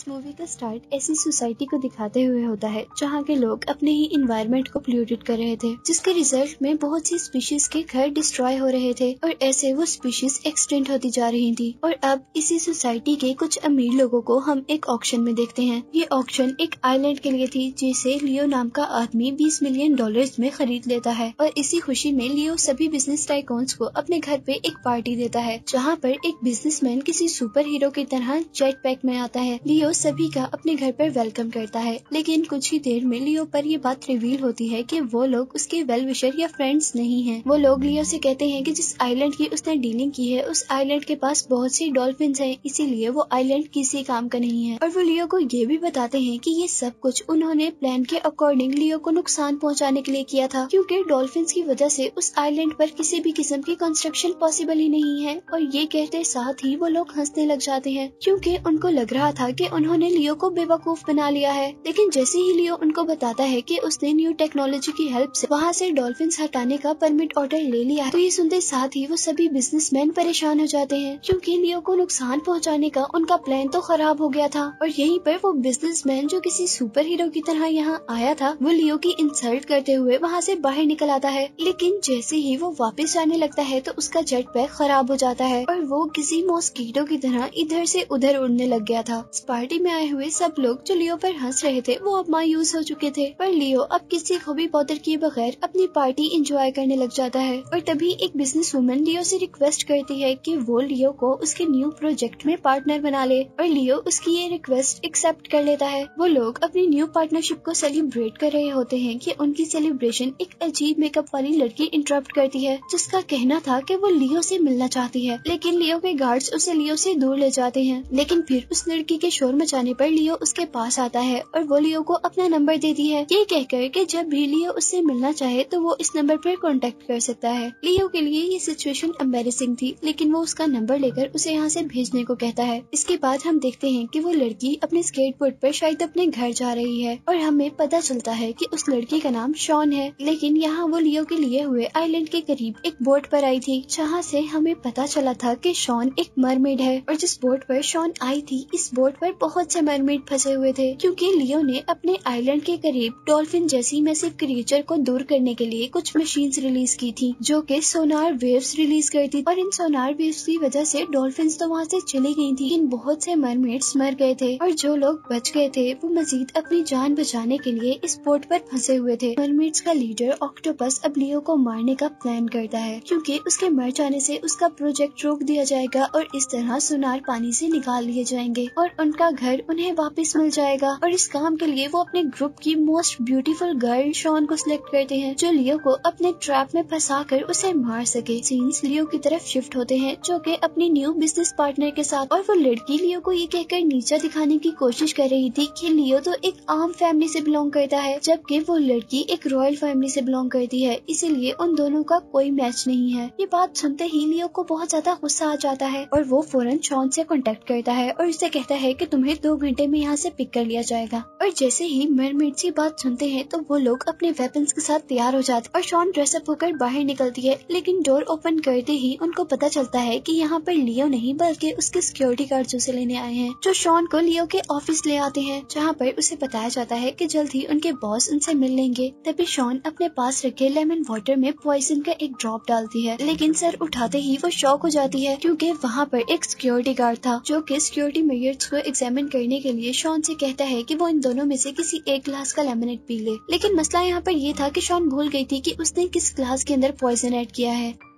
इस मूवी का स्टार्ट ऐसी सोसाइटी को दिखाते हुए होता है, जहाँ के लोग अपने ही इन्वायरमेंट को पोल्यूटेड कर रहे थे, जिसके रिज़ल्ट में बहुत सी स्पीशीज के घर डिस्ट्रॉय हो रहे थे और ऐसे वो स्पीशीज एक्सटेंड होती जा रही थी। और अब इसी सोसाइटी के कुछ अमीर लोगों को हम एक ऑप्शन में देखते हैं। ये ऑप्शन एक आइलैंड के लिए थी, जिसे लियो नाम का आदमी 20 मिलियन डॉलर्स में खरीद लेता है। और इसी खुशी में लियो सभी बिज़नेस टाइकोन्स को अपने घर पे एक पार्टी देता है, जहाँ पर एक बिजनेसमैन किसी सुपर हीरो की तरह जेट पैक में आता है। लियो सभी का अपने घर पर वेलकम करता है। लेकिन कुछ ही देर में लियो पर ये बात रिवील होती है कि वो लोग उसके वेल विशर या फ्रेंड्स नहीं हैं। वो लोग लियो से कहते हैं कि जिस आइलैंड की उसने डीलिंग की है, उस आइलैंड के पास बहुत सी डॉल्फिन हैं, इसीलिए वो आइलैंड किसी काम का नहीं है। और वो लियो को ये भी बताते हैं कि ये सब कुछ उन्होंने प्लान के अकॉर्डिंग लियो को नुकसान पहुँचाने के लिए किया था, क्यूँकी डॉल्फिन की वजह ऐसी उस आइलैंड आरोप किसी भी किस्म की कंस्ट्रक्शन पॉसिबल ही नहीं है। और ये कहते साथ ही वो लोग हंसने लग जाते हैं, क्यूँकी उनको लग रहा था कि उन्होंने लियो को बेवकूफ़ बना लिया है। लेकिन जैसे ही लियो उनको बताता है कि उसने न्यू टेक्नोलॉजी की हेल्प से वहाँ से डॉल्फिन हटाने का परमिट ऑर्डर ले लिया तो ये सुनते साथ ही वो सभी बिजनेसमैन परेशान हो जाते हैं। क्योंकि लियो को नुकसान पहुँचाने का उनका प्लान तो खराब हो गया था। और यहीं पर वो बिजनेसमैन जो किसी सुपर हीरो की तरह यहाँ आया था, वो लियो की इंसल्ट करते हुए वहाँ से बाहर निकल आता है। लेकिन जैसे ही वो वापस जाने लगता है तो उसका जेट पैक खराब हो जाता है और वो किसी मॉस्कीटो की तरह इधर से उधर उड़ने लग गया था। इस पार्टी में आए हुए सब लोग जो लियो पर हंस रहे थे, वो अब मायूस हो चुके थे। पर लियो अब किसी को भी बॉदर किए बगैर अपनी पार्टी इंजॉय करने लग जाता है। और तभी एक बिज़नेस वुमन लियो से रिक्वेस्ट करती है कि वो लियो को उसके न्यू प्रोजेक्ट में पार्टनर बना ले। और लियो उसकी ये रिक्वेस्ट एक्सेप्ट कर लेता है। वो लोग अपनी न्यू पार्टनरशिप को सेलिब्रेट कर रहे होते हैं कि उनकी सेलिब्रेशन एक अजीब मेकअप वाली लड़की इंटरप्ट करती है, जिसका कहना था कि वो लियो से मिलना चाहती है। लेकिन लियो के गार्ड्स उसे लियो से दूर ले जाते हैं। लेकिन फिर उस लड़की के शोर मचाने पर लियो उसके पास आता है और वो लियो को अपना नंबर देती है। ये कहकर कि जब भी लियो उससे मिलना चाहे तो वो इस नंबर पर कांटेक्ट कर सकता है। लियो के लिए ये सिचुएशन एम्बेरसिंग थी, लेकिन वो उसका नंबर लेकर उसे यहाँ से भेजने को कहता है। इसके बाद हम देखते हैं कि वो लड़की अपने स्केट बोर्ड पर शायद अपने घर जा रही है और हमें पता चलता है कि उस लड़की का नाम शॉन है। लेकिन यहाँ वो लियो के लिए हुए आइलैंड के करीब एक बोट पर आई थी, जहाँ से हमें पता चला था कि शॉन एक मरमेड है और जिस बोट पर शॉन आई थी, इस बोट पर बहुत से मरमेड फंसे हुए थे, क्योंकि लियो ने अपने आइलैंड के करीब डॉल्फिन जैसी मैसिव क्रिएचर को दूर करने के लिए कुछ मशीन्स रिलीज़ की थी, जो कि सोनार वेव्स रिलीज़ करती और इन सोनार वेव्स की वजह से डॉल्फिन तो वहाँ से चली गई थी। इन बहुत से मरमेड्स मर गए थे, और जो लोग बच गए थे, वो मजीद अपनी जान बचाने के लिए इस बोट पर फंसे हुए थे। मरमेड्स का लीडर ऑक्टोपस अब लियो को मारने का प्लान करता है, क्योंकि उसके मर जाने से उसका प्रोजेक्ट रोक दिया जाएगा और इस तरह सुनार पानी से निकाल लिए जाएँगे, और उनका घर उन्हें वापस मिल जाएगा। और इस काम के लिए वो अपने ग्रुप की मोस्ट ब्यूटीफुल गर्ल शॉन को सिलेक्ट करते हैं, जो लियो को अपने ट्रैप में फंसा कर उसे मार सके। सीन्स लियो की तरफ़ शिफ्ट होते हैं, जो कि अपनी न्यू बिज़नेस पार्टनर के साथ। और वो लड़की लियो को ये कहकर नीचा दिखाने की कोशिश कर रही थी कि लियो तो एक आम फैमिली से बिलोंग करता है, जबकि वो लड़की एक रॉयल फैमिली से बिलोंग करती है। इसीलिए उन दोनों का कोई मैच नहीं है। ये बात सुनते ही लियो को बहुत ज़्यादा गुस्सा आ जाता है, और वो फ़ौरन शॉन से कांटेक्ट करता है, और उसे कहता है कि तुम्हें दो घंटे में यहाँ से पिक कर लिया जाएगा। और जैसे ही मरमेड की बात सुनते हैं तो वो लोग अपने वेपन्स के साथ तैयार हो जाते और शॉन ड्रेसअप होकर बाहर निकलती है। लेकिन डोर ओपन करते ही उनको पता चलता है कि यहाँ पर लियो नहीं, बल्कि उसके सिक्योरिटी गार्ड उसे लेने आए हैं, जो शॉन को लियो के ऑफ़िस ले आते हैं, जहाँ पर उसे बताया जाता है कि जल्द ही उनके बॉस उनसे मिल लेंगे। तभी शॉन अपने पास रखे लेमन वाटर में पॉइजन का एक ड्रॉप डालती है। लेकिन सर उठाते ही वो शॉक हो जाती है, क्योंकि वहाँ पर एक सिक्योरिटी गार्ड था, जो कि सिक्योरिटी मेजर्स को एग्जामिन करने के लिए शॉन से कहता है कि वो इन दोनों में से किसी एक ग्लास का लेमनेट पी ले। लेकिन मसला यहाँ पर ये था कि शॉन भूल गई थी कि उसने किस ग्लास के अंदर पॉइजन ऐड किया है।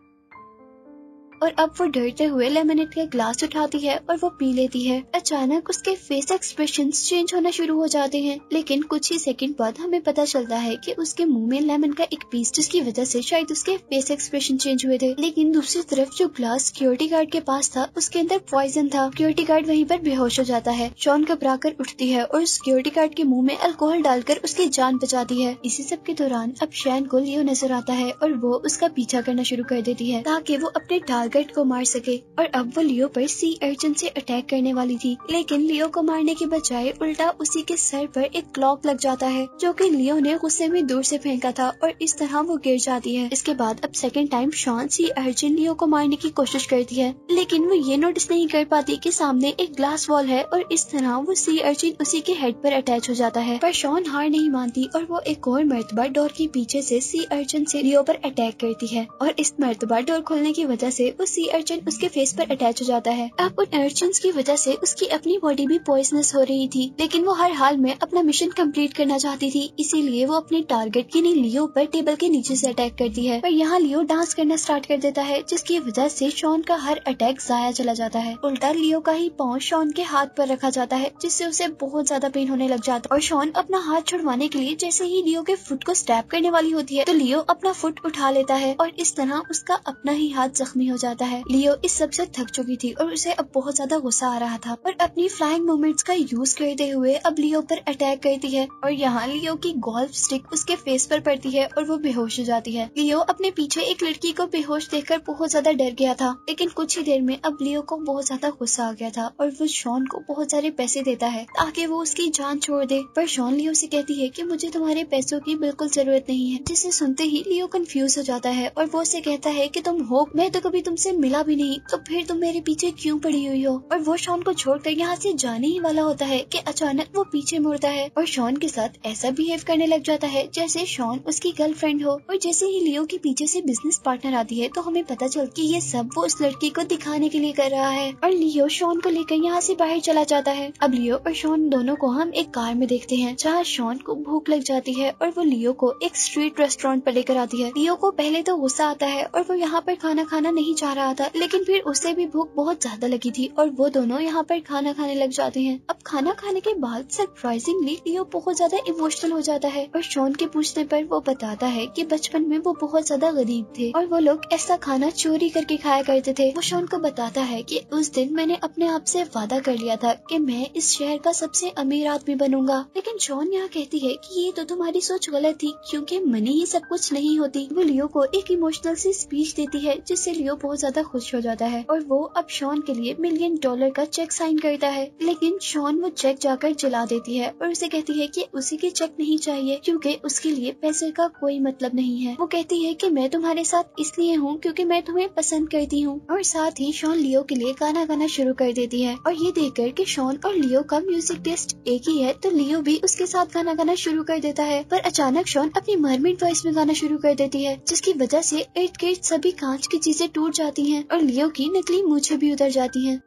और अब वो डरते हुए लेमनेट का ग्लास उठाती है और वो पी लेती है। अचानक उसके फेस एक्सप्रेशन चेंज होना शुरू हो जाते हैं। लेकिन कुछ ही सेकंड बाद हमें पता चलता है कि उसके मुँह में लेमन का एक पीस जिसकी वजह से शायद उसके फेस एक्सप्रेशन चेंज हुए थे। लेकिन दूसरी तरफ़ जो ग्लास सिक्योरिटी गार्ड के पास था, उसके अंदर पॉइजन था। सिक्योरिटी गार्ड वहीं पर बेहोश हो जाता है। शॉन घबरा कर उठती है और सिक्योरिटी गार्ड के मुँह में अल्कोहल डालकर उसकी जान बचाती है। इसी सब के दौरान अब शैन को लियो नज़र आता है और वो उसका पीछा करना शुरू कर देती है, ताकि वो अपने टारगेट टारगेट को मार सके और अब वो लियो पर सी अर्जुन से अटैक करने वाली थी। लेकिन लियो को मारने के बजाय उल्टा उसी के सर पर एक क्लॉक लग जाता है, जो कि लियो ने गुस्से में दूर से फेंका था और इस तरह वो गिर जाती है। इसके बाद अब सेकेंड टाइम शॉन सी अर्जुन लियो को मारने की कोशिश करती है, लेकिन वो ये नोटिस नहीं कर पाती की सामने एक ग्लास वॉल है और इस तरह वो सी अर्जुन उसी के हेड पर अटैच हो जाता है। पर शॉन हार नहीं मानती और वो एक और मरतबा डोर के पीछे से सी अर्जुन से लियो पर अटैक करती है और इस मरतबा डोर खोलने की वजह से वो सी अर्जुन उसके फेस पर अटैच हो जाता है। अब उन अर्जुन की वजह से उसकी अपनी बॉडी भी पॉइजनस हो रही थी, लेकिन वो हर हाल में अपना मिशन कंप्लीट करना चाहती थी, इसीलिए वो अपने टारगेट यानी लियो पर टेबल के नीचे से अटैक करती है। पर यहाँ लियो डांस करना स्टार्ट कर देता है, जिसकी वजह से शॉन का हर अटैक जाया चला जाता है। उल्टा लियो का ही पाँव शॉन के हाथ पर रखा जाता है, जिससे उसे बहुत ज़्यादा पेन होने लग जाता है। और शॉन अपना हाथ छुड़वाने के लिए जैसे ही लियो के फुट को स्टैप करने वाली होती है तो लियो अपना फुट उठा लेता है, और इस तरह उसका अपना ही हाथ जख्मी हो जाता है। लियो इस सबसे थक चुकी थी और उसे अब बहुत ज़्यादा गुस्सा आ रहा था। और अपनी फ्लाइंग मूवमेंट्स का यूज़ करते हुए अब लियो पर अटैक करती है और यहाँ लियो की गोल्फ स्टिक उसके फेस पर पड़ती है और वो बेहोश हो जाती है। लियो अपने पीछे एक लड़की को बेहोश देखकर बहुत ज़्यादा डर गया था, लेकिन कुछ ही देर में अब लियो को बहुत ज़्यादा गुस्सा आ गया था और वो शॉन को बहुत सारे पैसे देता है ताकि वो उसकी जान छोड़ दे। पर शॉन लियो से कहती है कि मुझे तुम्हारे पैसों की बिल्कुल ज़रूरत नहीं है, जिसे सुनते ही लियो कंफ्यूज हो जाता है और वो उसे कहता है कि तुम हो, मैं तो कभी तुमसे मिला भी नहीं तो फिर तुम मेरे पीछे क्यों पड़ी हुई हो? और वो शॉन को छोड़कर यहाँ से जाने ही वाला होता है कि अचानक वो पीछे मुड़ता है और शॉन के साथ ऐसा बिहेव करने लग जाता है जैसे शॉन उसकी गर्लफ्रेंड हो। और जैसे ही लियो के पीछे से बिज़नेस पार्टनर आती है तो हमें पता चल कि ये सब वो उस लड़की को दिखाने के लिए कर रहा है। और लियो शॉन को लेकर यहाँ से बाहर चला जाता है। अब लियो और शॉन दोनों को हम एक कार में देखते हैं, जहाँ शॉन को भूख लग जाती है और वो लियो को एक स्ट्रीट रेस्टोरेंट पर लेकर आती है। लियो को पहले तो गुस्सा आता है और वो यहाँ पर खाना खाना नहीं चाह रहा था, लेकिन फिर उसे भी भूख बहुत ज़्यादा लगी थी और वो दोनों यहाँ पर खाना खाने लग जाते हैं। अब खाना खाने के बाद सरप्राइजिंगली लियो बहुत ज़्यादा इमोशनल हो जाता है और शॉन के पूछने पर वो बताता है कि बचपन में वो बहुत ज़्यादा गरीब थे और वो लोग ऐसा खाना चोरी करके खाया करते थे। वो शॉन को बताता है कि उस दिन मैंने अपने आप से वादा कर लिया था कि मैं इस शहर का सबसे अमीर आदमी बनूँगा। लेकिन शॉन यहाँ कहती है कि ये तो तुम्हारी सोच गलत थी, क्योंकि मनी ही सब कुछ नहीं होती। वो लियो को एक इमोशनल सी स्पीच देती है, जिससे लियो बहुत ज़्यादा खुश हो जाता है और वो अब शॉन के लिए मिलियन डॉलर का चेक साइन करता है। लेकिन शॉन वो चेक जाकर जला देती है और उसे कहती है कि उसी के चेक नहीं चाहिए क्योंकि उसके लिए पैसे का कोई मतलब नहीं है। वो कहती है कि मैं तुम्हारे साथ इसलिए हूँ क्योंकि मैं तुम्हें पसंद करती हूँ और साथ ही शॉन लियो के लिए गाना गाना शुरू कर देती है। और ये देखकर कि शॉन और लियो का म्यूज़िक टेस्ट एक ही है तो लियो भी उसके साथ गाना गाना शुरू कर देता है। पर अचानक शॉन अपनी मरमिट वॉइस में गाना शुरू कर देती है, जिसकी वजह से इर्द गिर्द सभी कांच की चीज़ें टूट जाती हैं और लियो की नकली मूछे भी उतर जाती हैं।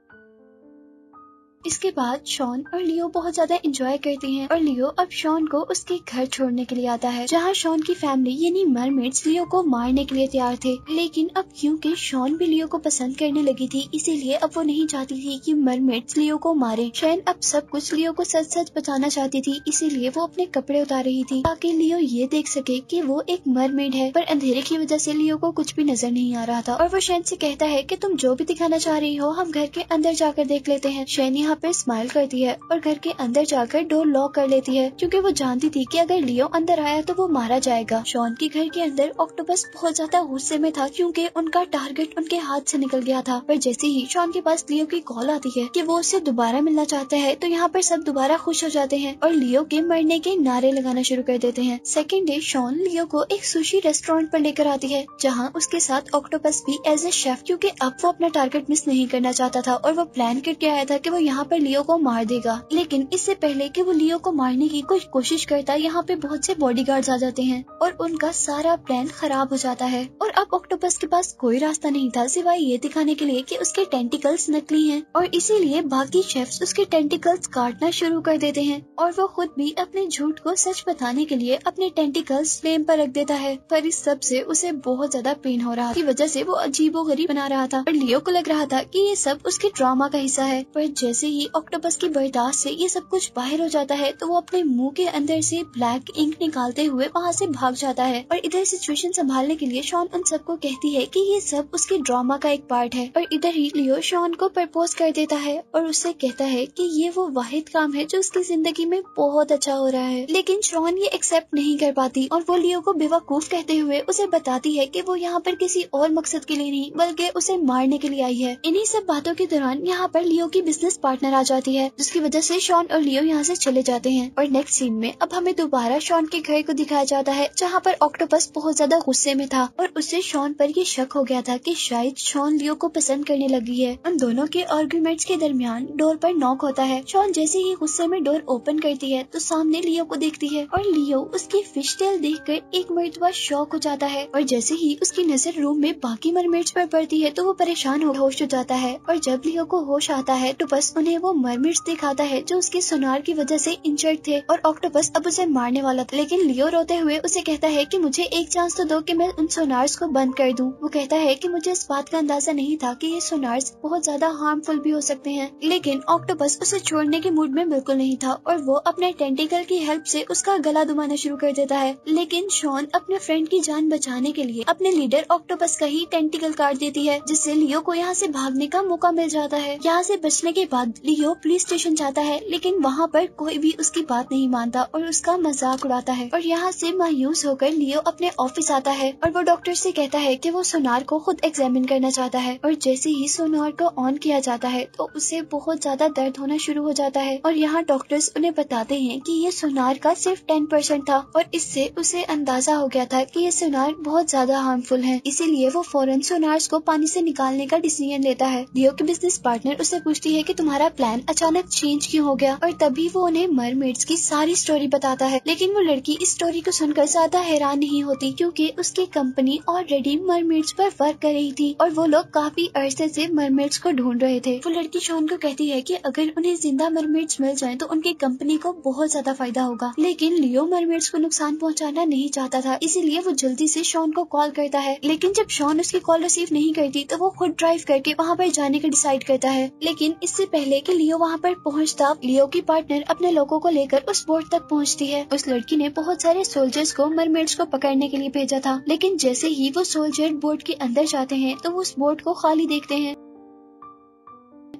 इसके बाद शॉन और लियो बहुत ज़्यादा एंजॉय करते हैं और लियो अब शॉन को उसके घर छोड़ने के लिए आता है, जहाँ शॉन की फैमिली यानी मरमेड्स लियो को मारने के लिए तैयार थे। लेकिन अब क्योंकि शॉन भी लियो को पसंद करने लगी थी, इसीलिए अब वो नहीं चाहती थी कि मरमेड्स लियो को मारे। शैन अब सब कुछ लियो को सच सच बताना चाहती थी, इसीलिए वो अपने कपड़े उतार रही थी, ताकि लियो ये देख सके कि वो एक मरमेड है। पर अंधेरे की वजह से लियो को कुछ भी नज़र नहीं आ रहा था, और वो शैन से कहता है कि तुम जो भी दिखाना चाह रही हो, हम घर के अंदर जाकर देख लेते हैं। शैन यहाँ पर स्माइल करती है और घर के अंदर जाकर डोर लॉक कर लेती है, क्योंकि वो जानती थी कि अगर लियो अंदर आया तो वो मारा जाएगा। शॉन के घर के अंदर ऑक्टोपस बहुत ज़्यादा गुस्से में था, क्योंकि उनका टारगेट उनके हाथ से निकल गया था। पर जैसे ही शॉन के पास लियो की कॉल आती है कि वो उससे दोबारा मिलना चाहता है तो यहाँ पर सब दोबारा खुश हो जाते हैं और लियो के मरने के नारे लगाना शुरू कर देते हैं। सेकेंड डे शॉन लियो को एक सुशी रेस्टोरेंट पर लेकर आती है, जहाँ उसके साथ ऑक्टोपस भी एज ए शेफ क्योंकि अब वो अपना टारगेट मिस नहीं करना चाहता था और वो प्लान करके आया था कि वो यहाँ पर लियो को मार देगा। लेकिन इससे पहले कि वो लियो को मारने की कोई कोशिश करता, यहाँ पे बहुत से बॉडीगार्ड्स आ जाते हैं और उनका सारा प्लान खराब हो जाता है। और अब ऑक्टोपस के पास कोई रास्ता नहीं था, सिवाय ये दिखाने के लिए कि उसके टेंटिकल्स नकली हैं। और इसीलिए बाकी शेफ्स उसके टेंटिकल्स काटना शुरू कर देते हैं। और वो खुद भी अपने झूठ को सच बताने के लिए अपने टेंटिकल्स फ्लेम पर रख देता है। पर इस सबसे उसे बहुत ज़्यादा पेन हो रहा की वजह से वो अजीबो गरीब बना रहा था। और लियो को लग रहा था कि ये सब उसके ड्रामा का हिस्सा है। पर जैसे जैसे ही ऑक्टोपस की बर्दाश्त से ये सब कुछ बाहर हो जाता है तो वो अपने मुँह के अंदर से ब्लैक इंक निकालते हुए वहाँ से भाग जाता है। और इधर सिचुएशन संभालने के लिए शॉन उन सबको कहती है कि ये सब उसके ड्रामा का एक पार्ट है। और इधर ही लियो शॉन को प्रपोज कर देता है और उससे कहता है कि ये वो वाहिद काम है जो उसकी ज़िंदगी में बहुत अच्छा हो रहा है। लेकिन शॉन ये एक्सेप्ट नहीं कर पाती और वो लियो को बेवकूफ़ कहते हुए उसे बताती है कि वो यहाँ पर किसी और मकसद के लिए नहीं, बल्कि उसे मारने के लिए आई है। इन्हीं सब बातों के दौरान यहाँ पर लियो की बिज़नेस पार्टनर आ जाती है, जिसकी वजह से शॉन और लियो यहाँ से चले जाते हैं। और नेक्स्ट सीन में अब हमें दोबारा शॉन के घर को दिखाया जाता है, जहाँ पर ऑक्टोपस बहुत ज़्यादा गुस्से में था और उससे शॉन पर ये शक हो गया था कि शायद शॉन लियो को पसंद करने लगी है। उन दोनों के आर्गुमेंट्स के दरमियान डोर पर नॉक होता है। शॉन जैसे ही गुस्से में डोर ओपन करती है तो सामने लियो को देखती है और लियो उसकी फ़िश टेल देख कर एक मरतबा शौक हो जाता है। और जैसे ही उसकी नज़र रूम में बाकी मरमेड्स पर पड़ती है तो वो परेशान होश हो जाता है। और जब लियो को होश आता है तो बस उन्हें वो मरमेड्स दिखाता है जो उसके सोनार की वजह से इंजर्ड थे और ऑक्टोपस अब उसे मारने वाला था। लेकिन लियो रोते हुए उसे कहता है कि मुझे एक चांस तो दो कि मैं उन सोनार्स को बंद कर दूँ। वो कहता है कि मुझे इस बात का अंदाज़ा नहीं था कि ये सोनार्स बहुत ज़्यादा हार्मफुल भी हो सकते हैं। लेकिन ऑक्टोपस उसे छोड़ने के मूड में बिल्कुल नहीं था और वो अपने टेंटिकल की हेल्प से उसका गला दुमाना शुरू कर देता है। लेकिन शॉन अपने फ्रेंड की जान बचाने के लिए अपने लीडर ऑक्टोपस का ही टेंटिकल काट देती है, जिससे लियो को यहाँ से भागने का मौका मिल जाता है। यहाँ से बचने के बाद लियो पुलिस स्टेशन जाता है, लेकिन वहाँ पर कोई भी उसकी बात नहीं मानता और उसका मज़ाक उड़ाता है। और यहाँ से मायूस होकर लियो अपने ऑफ़िस आता है और वो डॉक्टर से कहता है कि वो सोनार को खुद एग्जामिन करना चाहता है। और जैसे ही सोनार को ऑन किया जाता है तो उसे बहुत ज़्यादा दर्द होना शुरू हो जाता है। और यहाँ डॉक्टर्स उन्हें बताते हैं कि ये सोनार का सिर्फ़ टेन परसेंट था और इससे उसे अंदाज़ा हो गया था कि ये सोनार बहुत ज़्यादा हार्मफुल है। इसीलिए वो फ़ौरन सोनार्स को पानी से निकालने का डिसीज़न लेता है। लियो के बिज़नेस पार्टनर उससे पूछती है कि तुम्हारा प्लान अचानक चेंज क्यों हो गया? और तभी वो उन्हें मरमेड्स की सारी स्टोरी बताता है। लेकिन वो लड़की इस स्टोरी को सुनकर ज़्यादा हैरान नहीं होती क्योंकि उसकी कंपनी ऑलरेडी मरमेड्स पर वर्क कर रही थी और वो लोग काफ़ी अरसे से मरमेड्स को ढूंढ रहे थे। वो लड़की शॉन को कहती है कि अगर उन्हें ज़िंदा मरमेड्स मिल जाए तो उनकी कंपनी को बहुत ज़्यादा फ़ायदा होगा। लेकिन लियो मरमेड्स को नुकसान पहुंचाना नहीं चाहता था, इसीलिए वो जल्दी से शॉन को कॉल करता है। लेकिन जब शॉन उसकी कॉल रिसीव नहीं करती तो वो खुद ड्राइव करके वहाँ पर जाने का डिसाइड करता है। लेकिन इससे पहले कि लियो वहाँ पर पहुँचता लियो की पार्टनर अपने लोगों को लेकर उस बोट तक पहुँचती है। उस लड़की ने बहुत सारे सोल्जर्स को मरमेड्स को पकड़ने के लिए भेजा था, लेकिन जैसे ही वो सोल्जर बोट के अंदर जाते हैं तो वो उस बोट को खाली देखते हैं।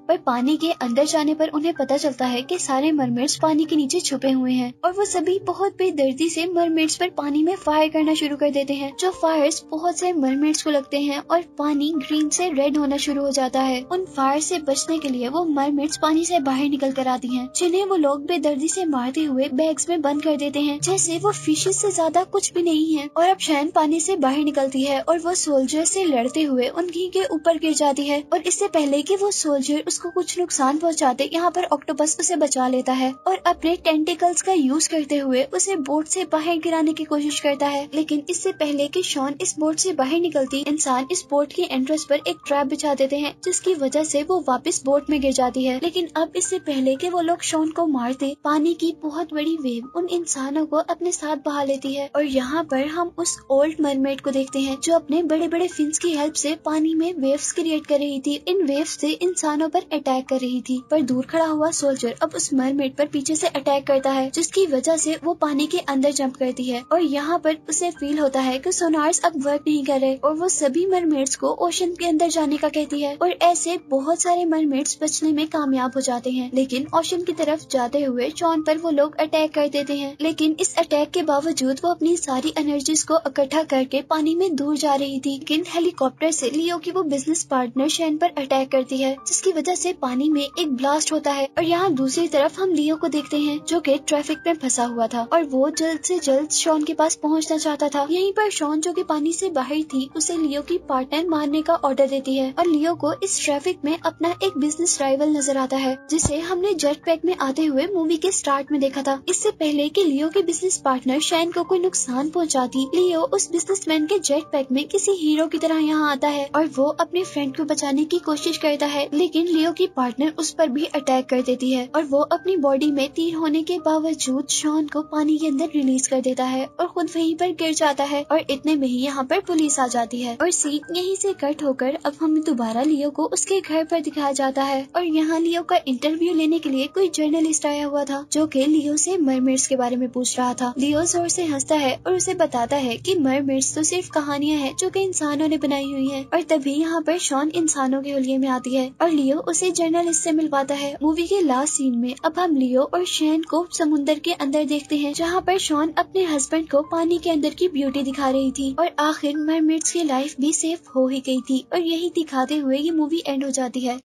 पर पानी के अंदर जाने पर उन्हें पता चलता है कि सारे मरमेड्स पानी के नीचे छुपे हुए हैं और वो सभी बहुत बेदर्दी से मरमेड्स पर पानी में फायर करना शुरू कर देते हैं। जो फायर्स बहुत से मरमेड्स को लगते हैं और पानी ग्रीन से रेड होना शुरू हो जाता है। उन फायर से बचने के लिए वो मरमेड्स पानी से बाहर निकल कर आती हैं, जिन्हें वो लोग बेदर्दी से मारते हुए बैग्स में बंद कर देते हैं, जैसे वो फिशेज से ज़्यादा कुछ भी नहीं है और अब शैन पानी से बाहर निकलती है और वो सोल्जर से लड़ते हुए उनकी के ऊपर गिर जाती है और इससे पहले कि वो सोल्जर उसको कुछ नुकसान पहुंचाते, यहाँ पर ऑक्टोपस उसे बचा लेता है और अपने टेंटिकल्स का यूज़ करते हुए उसे बोट से बाहर गिराने की कोशिश करता है। लेकिन इससे पहले कि शॉन इस बोट से बाहर निकलती, इंसान इस बोट की एंट्रेंस पर एक ट्रैप बिछा देते हैं, जिसकी वजह से वो वापस बोट में गिर जाती है। लेकिन अब इससे पहले कि वो लोग शॉन को मारते, पानी की बहुत बड़ी वेव उन इंसानों को अपने साथ बहा लेती है। और यहाँ पर हम उस ओल्ड मरमेड को देखते हैं, जो अपने बड़े बड़े फिन्स की हेल्प से पानी में वेव्स क्रिएट कर रही थी। इन वेव्स से इंसानों पर अटैक कर रही थी, पर दूर खड़ा हुआ सोल्जर अब उस मरमेड पर पीछे से अटैक करता है, जिसकी वजह से वो पानी के अंदर जंप करती है। और यहाँ पर उसे फील होता है कि सोनार्स अब वर्क नहीं कर रहे, और वो सभी मरमेड्स को ओशन के अंदर जाने का कहती है। और ऐसे बहुत सारे मरमेड्स बचने में कामयाब हो जाते हैं, लेकिन ओशन की तरफ़ जाते हुए चौन पर वो लोग अटैक कर देते हैं। लेकिन इस अटैक के बावजूद वो अपनी सारी एनर्जीज को इकट्ठा करके पानी में दूर जा रही थी, लेकिन हेलीकॉप्टर से लियो की वो बिज़नेस पार्टनर शैन पर अटैक करती है, जिसकी वजह से पानी में एक ब्लास्ट होता है। और यहाँ दूसरी तरफ़ हम लियो को देखते हैं, जो कि ट्रैफ़िक में फंसा हुआ था। और वो जल्द से जल्द शॉन के पास पहुँचना चाहता था। यहीं पर शॉन जो कि पानी से बाहर थी, उसे लियो की पार्टनर मारने का ऑर्डर देती है। और लियो को इस ट्रैफ़िक में अपना एक बिज़नेस राइवल नज़र आता है, जिसे हमने जेट पैक में आते हुए मूवी के स्टार्ट में देखा था। इससे पहले कि लियो के बिज़नेस पार्टनर शैन को कोई नुकसान पहुंचाती लियो उस बिजनेसमैन के जेट पैक में किसी हीरो की तरह यहाँ आता है। और वो अपने फ्रेंड को बचाने की कोशिश करता है, लेकिन लियो लियो की पार्टनर उस पर भी अटैक कर देती है और वो अपनी बॉडी में तीर होने के बावजूद शॉन को पानी के अंदर रिलीज़ कर देता है और खुद वहीं पर गिर जाता है और इतने में ही यहाँ पर पुलिस आ जाती है। और सीन यहीं से कट होकर अब हमें दोबारा लियो को उसके घर पर दिखाया जाता है और यहाँ लियो का इंटरव्यू लेने के लिए कोई जर्नलिस्ट आया हुआ था जो की लियो से मरमेड्स के बारे में पूछ रहा था। लियो ज़ोर से हंसता है और उसे बताता है कि मरमेड्स तो सिर्फ़ कहानियाँ हैं जो कि इंसानों ने बनाई हुई हैं और तभी यहाँ पर शॉन इंसानों के होलिये में आती है और लियो उसे जर्नलिस्ट से मिलवाता है। मूवी के लास्ट सीन में अब हम लियो और शैन को समुन्दर के अंदर देखते हैं, जहाँ पर शॉन अपने हस्बैंड को पानी के अंदर की ब्यूटी दिखा रही थी और आखिर मरमेड्स की लाइफ भी सेफ़ हो ही गई थी और यही दिखाते हुए ये मूवी एंड हो जाती है।